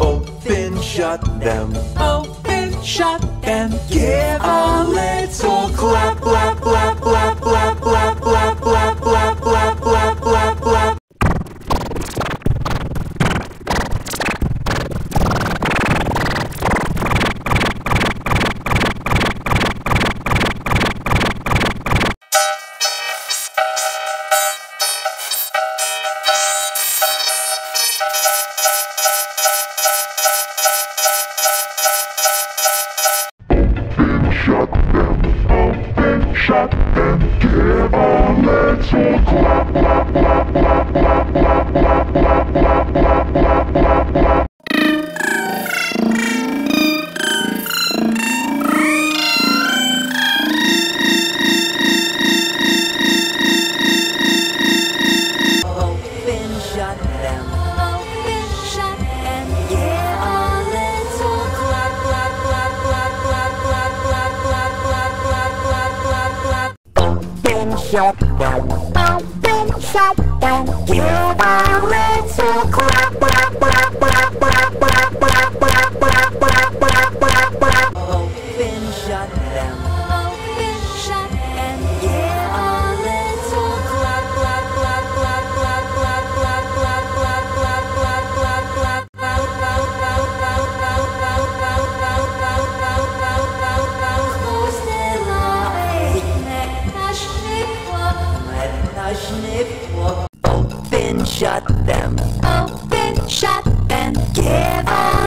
Open, shut them. Open, shut them. Give a little clap, clap, clap, shut and give on. Let's all clap, clap, clap, clap, clap, clap. been shut down. I've been shut down. You are little clap, clap, clap. been shut Open, shut them. Open, shut them. Give up.